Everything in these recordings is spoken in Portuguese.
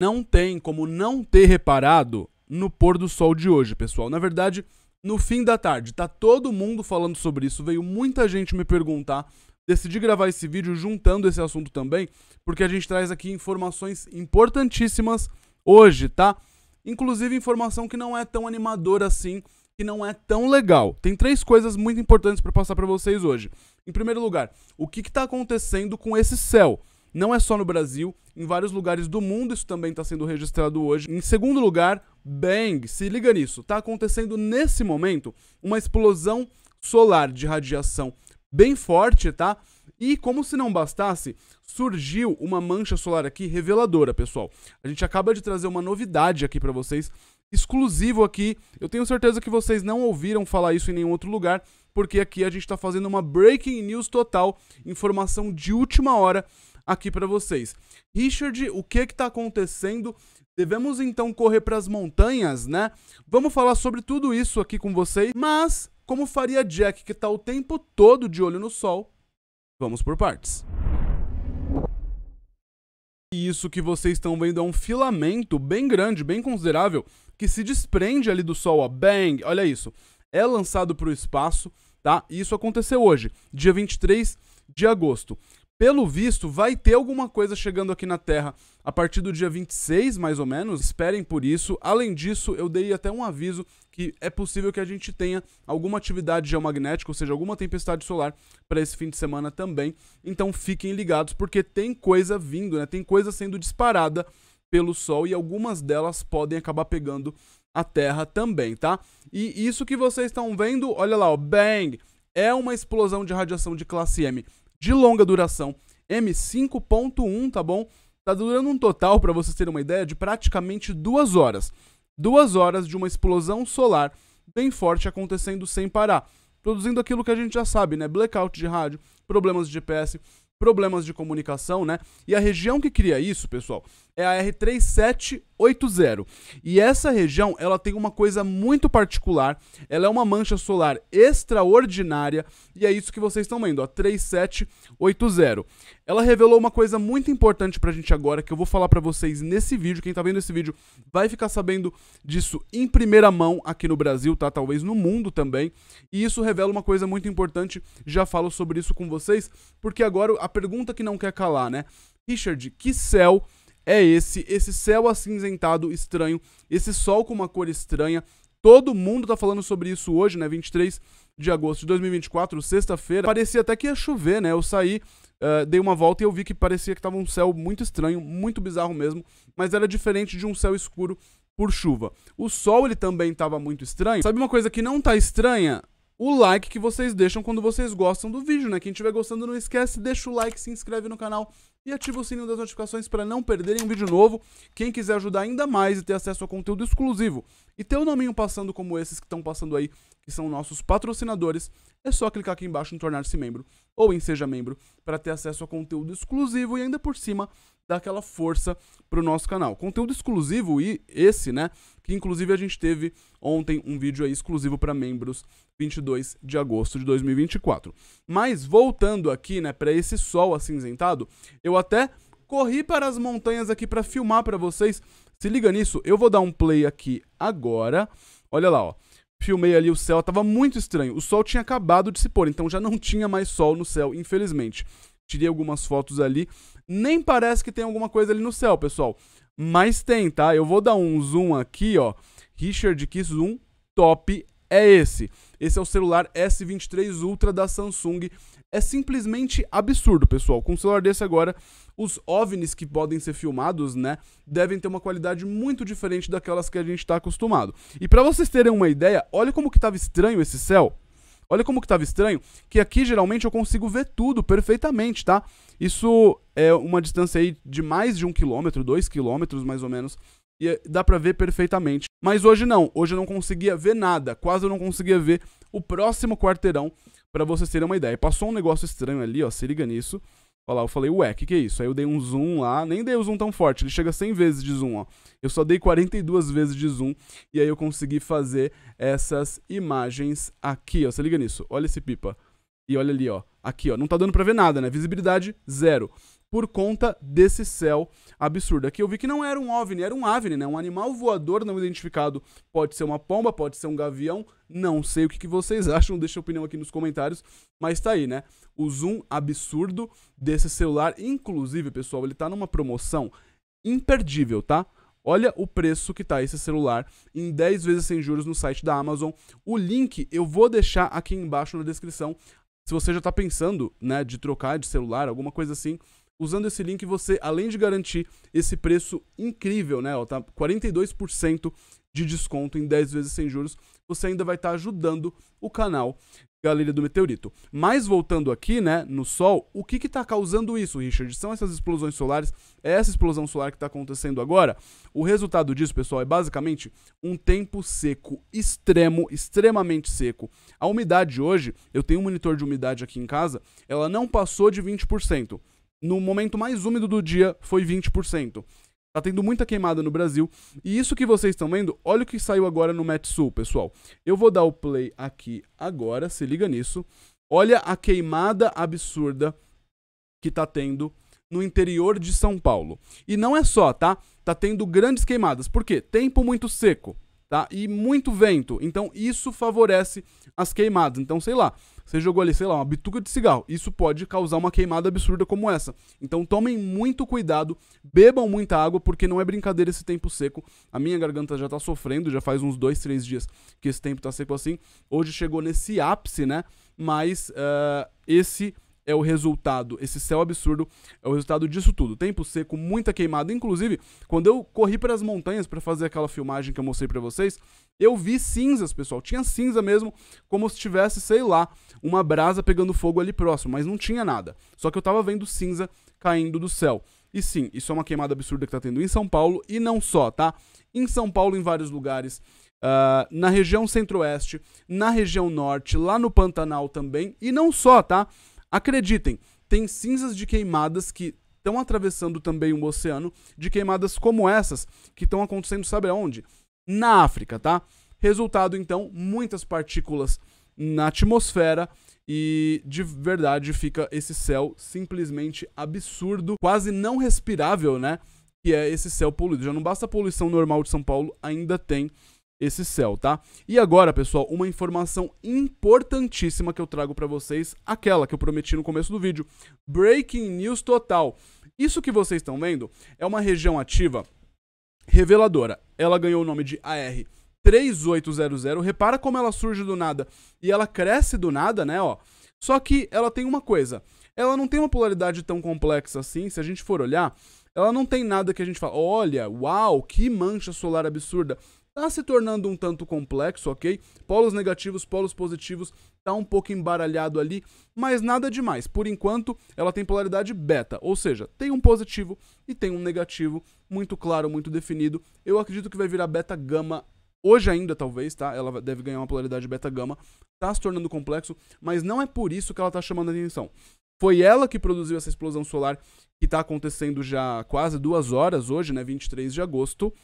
não tem como não ter reparado no pôr do sol de hoje, pessoal. Na verdade, no fim da tarde, tá todo mundo falando sobre isso, veio muita gente me perguntar. Decidi gravar esse vídeo juntando esse assunto também, porque a gente traz aqui informações importantíssimas hoje, tá? Inclusive informação que não é tão animadora assim, que não é tão legal. Tem três coisas muito importantes para passar para vocês hoje. Em primeiro lugar, o que está acontecendo com esse céu? Não é só no Brasil, em vários lugares do mundo isso também está sendo registrado hoje. Em segundo lugar, bang, se liga nisso, está acontecendo nesse momento uma explosão solar de radiação bem forte, tá? E como se não bastasse, surgiu uma mancha solar aqui reveladora, pessoal. A gente acaba de trazer uma novidade aqui para vocês, exclusivo aqui. Eu tenho certeza que vocês não ouviram falar isso em nenhum outro lugar, porque aqui a gente está fazendo uma breaking news total, informação de última hora aqui para vocês. Richard, o que está acontecendo? Devemos então correr para as montanhas, né? Vamos falar sobre tudo isso aqui com vocês, mas como faria Jack, que está o tempo todo de olho no sol, vamos por partes. E isso que vocês estão vendo é um filamento bem grande, bem considerável, que se desprende ali do sol, ó, bang, olha isso. É lançado para o espaço, tá? E isso aconteceu hoje, dia 23 de agosto. Pelo visto, vai ter alguma coisa chegando aqui na Terra a partir do dia 26, mais ou menos. Esperem por isso. Além disso, eu dei até um aviso que é possível que a gente tenha alguma atividade geomagnética, ou seja, alguma tempestade solar para esse fim de semana também. Então fiquem ligados, porque tem coisa vindo, né? Tem coisa sendo disparada pelo Sol e algumas delas podem acabar pegando a Terra também, tá? E isso que vocês estão vendo, olha lá, ó, bang! É uma explosão de radiação de classe M de longa duração, M5.1, tá bom? Tá durando um total, para vocês terem uma ideia, de praticamente duas horas. Duas horas de uma explosão solar bem forte acontecendo sem parar. Produzindo aquilo que a gente já sabe, né? Blackout de rádio, problemas de GPS, problemas de comunicação, né? E a região que cria isso, pessoal, é a R3780. E essa região, ela tem uma coisa muito particular, ela é uma mancha solar extraordinária, e é isso que vocês estão vendo, ó, 3780. Ela revelou uma coisa muito importante pra gente agora, que eu vou falar pra vocês nesse vídeo, quem tá vendo esse vídeo vai ficar sabendo disso em primeira mão aqui no Brasil, tá? Talvez no mundo também. E isso revela uma coisa muito importante, já falo sobre isso com vocês, porque agora a pergunta que não quer calar, né? Richard, que céu é esse, esse céu acinzentado estranho, esse sol com uma cor estranha. Todo mundo tá falando sobre isso hoje, né? 23 de agosto de 2024, sexta-feira. Parecia até que ia chover, né? Eu saí, uh, dei uma volta e eu vi que parecia que tava um céu muito estranho, muito bizarro mesmo, mas era diferente de um céu escuro por chuva. O sol ele também tava muito estranho. Sabe uma coisa que não tá estranha? o like que vocês deixam quando vocês gostam do vídeo, né? Quem estiver gostando, não esquece, deixa o like, se inscreve no canal e ativa o sininho das notificações para não perderem um vídeo novo. Quem quiser ajudar ainda mais e ter acesso a conteúdo exclusivo e ter o um nominho passando como esses que estão passando aí, que são nossos patrocinadores, é só clicar aqui embaixo em tornar-se membro ou em seja membro para ter acesso a conteúdo exclusivo e ainda por cima dar aquela força pro nosso canal. Conteúdo exclusivo e esse, né, que inclusive a gente teve ontem um vídeo aí exclusivo para membros 22 de agosto de 2024. Mas voltando aqui, né, para esse sol acinzentado, eu até corri para as montanhas aqui para filmar para vocês. Se liga nisso, eu vou dar um play aqui agora. Olha lá, ó. Filmei ali o céu, tava muito estranho. O sol tinha acabado de se pôr, então já não tinha mais sol no céu, infelizmente. Tirei algumas fotos ali. Nem parece que tem alguma coisa ali no céu, pessoal. Mas tem, tá? Eu vou dar um zoom aqui, ó. Richard, que zoom top é esse? Esse é o celular S23 Ultra da Samsung. É simplesmente absurdo, pessoal. Com um celular desse agora, os OVNIs que podem ser filmados, né, devem ter uma qualidade muito diferente daquelas que a gente está acostumado. E para vocês terem uma ideia, olha como que tava estranho esse céu. Olha como que tava estranho, que aqui geralmente eu consigo ver tudo perfeitamente, tá? Isso é uma distância aí de mais de um quilômetro, dois quilômetros mais ou menos, e dá pra ver perfeitamente. Mas hoje não, hoje eu não conseguia ver nada, quase eu não conseguia ver o próximo quarteirão, para vocês terem uma ideia. Passou um negócio estranho ali, ó, se liga nisso. Olha lá, eu falei, ué, o que, que é isso? Aí eu dei um zoom lá, nem dei o um zoom tão forte, ele chega 100 vezes de zoom, ó. Eu só dei 42 vezes de zoom e aí eu consegui fazer essas imagens aqui, ó. Se liga nisso, olha esse pipa. E olha ali, ó. Aqui, ó. Não tá dando pra ver nada, né? Visibilidade zero. Por conta desse céu absurdo. Aqui eu vi que não era um OVNI, era um AVNI, né? Um animal voador não identificado. Pode ser uma pomba, pode ser um gavião, não sei o que, que vocês acham, deixa a opinião aqui nos comentários, mas tá aí, né? O zoom absurdo desse celular, inclusive, pessoal, ele tá numa promoção imperdível, tá? Olha o preço que tá esse celular em 10 vezes sem juros no site da Amazon. O link eu vou deixar aqui embaixo na descrição. Se você já está pensando, né, de trocar de celular, alguma coisa assim, usando esse link você, além de garantir esse preço incrível, né, ó, tá 42% de desconto em 10 vezes sem juros, você ainda vai estar tá ajudando o canal Galeria do Meteorito. Mas voltando aqui, né, no Sol, o que está causando isso, Richard? São essas explosões solares, é essa explosão solar que está acontecendo agora? O resultado disso, pessoal, é basicamente um tempo seco extremo, extremamente seco. A umidade hoje, eu tenho um monitor de umidade aqui em casa, ela não passou de 20%. No momento mais úmido do dia foi 20%. Tá tendo muita queimada no Brasil. E isso que vocês estão vendo, olha o que saiu agora no Metsul, pessoal. Eu vou dar o play aqui agora, se liga nisso. Olha a queimada absurda que tá tendo no interior de São Paulo. E não é só, tá? Tá tendo grandes queimadas. Por quê? Tempo muito seco, tá? E muito vento. Então isso favorece as queimadas. Então, sei lá, você jogou ali, sei lá, uma bituca de cigarro. Isso pode causar uma queimada absurda como essa. Então tomem muito cuidado, bebam muita água, porque não é brincadeira esse tempo seco. A minha garganta já tá sofrendo, já faz uns dois, três dias que esse tempo tá seco assim. Hoje chegou nesse ápice, né? Mas uh, esse é o resultado, esse céu absurdo é o resultado disso tudo. Tempo seco, muita queimada. Inclusive, quando eu corri para as montanhas para fazer aquela filmagem que eu mostrei para vocês, eu vi cinzas, pessoal. Tinha cinza mesmo, como se tivesse, sei lá, uma brasa pegando fogo ali próximo, mas não tinha nada. Só que eu tava vendo cinza caindo do céu. E sim, isso é uma queimada absurda que tá tendo em São Paulo e não só, tá? Em São Paulo, em vários lugares. Uh, na região centro-oeste, na região norte, lá no Pantanal também, e não só, tá? Acreditem, tem cinzas de queimadas que estão atravessando também o oceano, de queimadas como essas que estão acontecendo, sabe aonde? Na África, tá? Resultado, então, muitas partículas na atmosfera e de verdade fica esse céu simplesmente absurdo, quase não respirável, né? Que é esse céu poluído. Já não basta a poluição normal de São Paulo, ainda tem esse céu, tá? E agora, pessoal, uma informação importantíssima que eu trago para vocês, aquela que eu prometi no começo do vídeo. Breaking news total. Isso que vocês estão vendo é uma região ativa reveladora. Ela ganhou o nome de AR 3800. Repara como ela surge do nada e ela cresce do nada, né, ó. Só que ela tem uma coisa. Ela não tem uma polaridade tão complexa assim, se a gente for olhar, ela não tem nada que a gente fala, olha, uau, que mancha solar absurda. Tá se tornando um tanto complexo, ok? Polos negativos, polos positivos, tá um pouco embaralhado ali, mas nada demais. Por enquanto, ela tem polaridade beta, ou seja, tem um positivo e tem um negativo muito claro, muito definido. Eu acredito que vai virar beta gama hoje ainda, talvez, tá? Ela deve ganhar uma polaridade beta gama. Tá se tornando complexo, mas não é por isso que ela tá chamando atenção. Foi ela que produziu essa explosão solar que está acontecendo já quase duas horas hoje, né? 23 de agosto.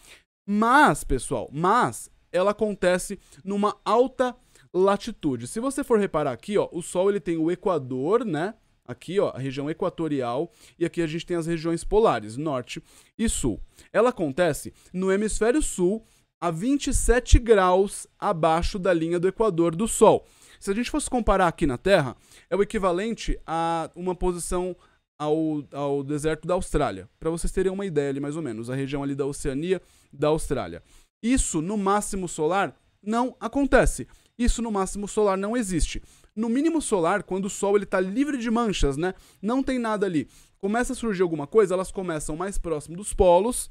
Mas, pessoal, mas ela acontece numa alta latitude. Se você for reparar aqui, ó, o Sol ele tem o Equador, né? Aqui, ó, a região equatorial e aqui a gente tem as regiões polares, norte e sul. Ela acontece no hemisfério sul a 27 graus abaixo da linha do Equador do Sol. Se a gente fosse comparar aqui na Terra, é o equivalente a uma posição ao, ao deserto da Austrália. Para vocês terem uma ideia ali, mais ou menos, a região ali da Oceania da Austrália. Isso no máximo solar não acontece. Isso no máximo solar não existe. No mínimo solar, quando o Sol está livre de manchas, né? Não tem nada ali. Começa a surgir alguma coisa, elas começam mais próximo dos polos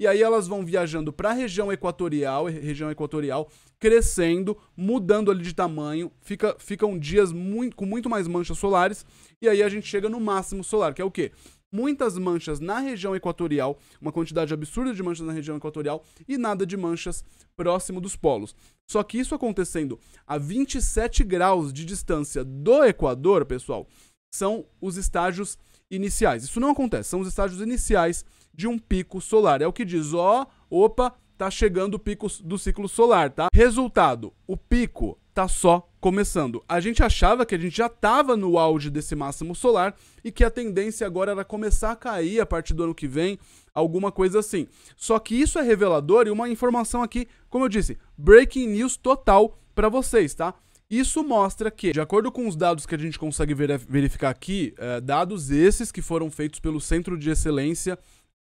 e aí elas vão viajando para a região equatorial, região equatorial, crescendo, mudando ali de tamanho, fica, ficam dias muito, com muito mais manchas solares, e aí a gente chega no máximo solar, que é o quê? Muitas manchas na região equatorial, uma quantidade absurda de manchas na região equatorial e nada de manchas próximo dos polos. Só que isso acontecendo a 27 graus de distância do Equador, pessoal, são os estágios iniciais. Isso não acontece, são os estágios iniciais de um pico solar. É o que diz, ó, opa, tá chegando o pico do ciclo solar, tá? Resultado, o pico tá só começando. A gente achava que a gente já estava no auge desse máximo solar e que a tendência agora era começar a cair a partir do ano que vem, alguma coisa assim. Só que isso é revelador e uma informação aqui, como eu disse, breaking news total para vocês, tá? Isso mostra que, de acordo com os dados que a gente consegue verificar aqui, é, dados esses que foram feitos pelo Centro de Excelência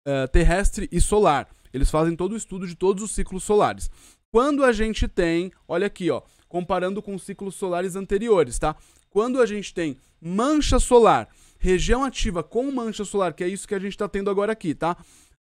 é, Terrestre e Solar, eles fazem todo o estudo de todos os ciclos solares. Quando a gente tem, olha aqui, ó, comparando com os ciclos solares anteriores, tá? Quando a gente tem mancha solar, região ativa com mancha solar, que é isso que a gente está tendo agora aqui, tá?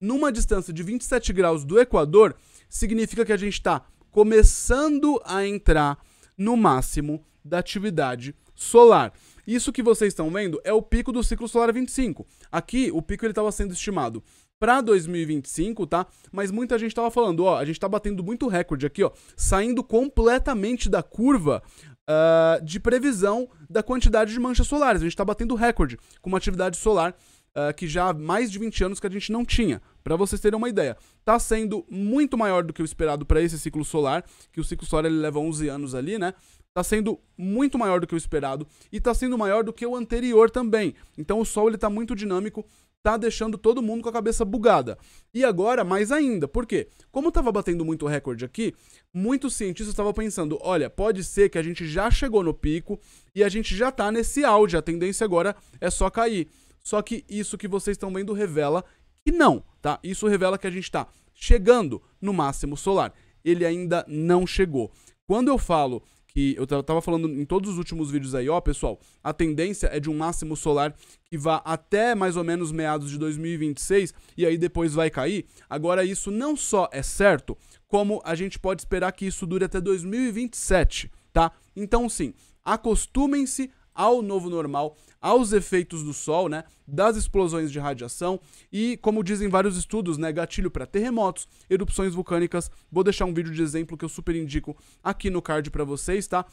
Numa distância de 27 graus do Equador, significa que a gente está começando a entrar no máximo da atividade solar. Isso que vocês estão vendo é o pico do ciclo solar 25. Aqui, o pico estava sendo estimado para 2025, tá? Mas muita gente estava falando, ó, a gente está batendo muito recorde aqui, ó, saindo completamente da curva uh, de previsão da quantidade de manchas solares. A gente está batendo recorde com uma atividade solar uh, que já há mais de 20 anos que a gente não tinha. Para vocês terem uma ideia, está sendo muito maior do que o esperado para esse ciclo solar, que o ciclo solar ele leva 11 anos ali, né? Está sendo muito maior do que o esperado e está sendo maior do que o anterior também. Então o Sol ele está muito dinâmico tá deixando todo mundo com a cabeça bugada. E agora, mais ainda, por quê? Como estava batendo muito recorde aqui, muitos cientistas estavam pensando: olha, pode ser que a gente já chegou no pico e a gente já está nesse auge, a tendência agora é só cair. Só que isso que vocês estão vendo revela que não, tá? Isso revela que a gente está chegando no máximo solar. Ele ainda não chegou. Quando eu falo que eu tava falando em todos os últimos vídeos aí, ó, pessoal, a tendência é de um máximo solar que vá até mais ou menos meados de 2026 e aí depois vai cair. Agora isso não só é certo, como a gente pode esperar que isso dure até 2027, tá? Então sim, acostumem-se ao novo normal, aos efeitos do Sol, né, das explosões de radiação e, como dizem vários estudos, né, gatilho para terremotos, erupções vulcânicas. Vou deixar um vídeo de exemplo que eu super indico aqui no card para vocês, tá?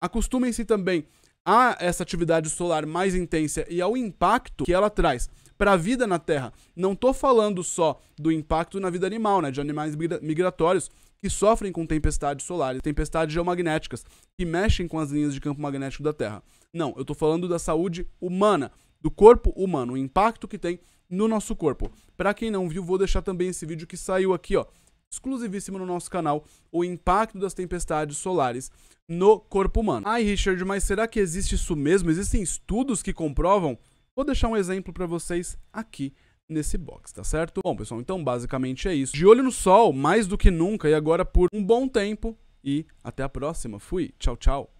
Acostumem-se também a essa atividade solar mais intensa e ao impacto que ela traz para a vida na Terra. Não estou falando só do impacto na vida animal, né, de animais migratórios que sofrem com tempestades solares, tempestades geomagnéticas, que mexem com as linhas de campo magnético da Terra. Não, eu estou falando da saúde humana, do corpo humano, o impacto que tem no nosso corpo. Para quem não viu, vou deixar também esse vídeo que saiu aqui, ó, exclusivíssimo no nosso canal, o impacto das tempestades solares no corpo humano. Ai, Richard, mas será que existe isso mesmo? Existem estudos que comprovam? Vou deixar um exemplo para vocês aqui nesse box, tá certo? Bom, pessoal, então basicamente é isso. De olho no sol, mais do que nunca, e agora por um bom tempo. E até a próxima. Fui. Tchau, tchau.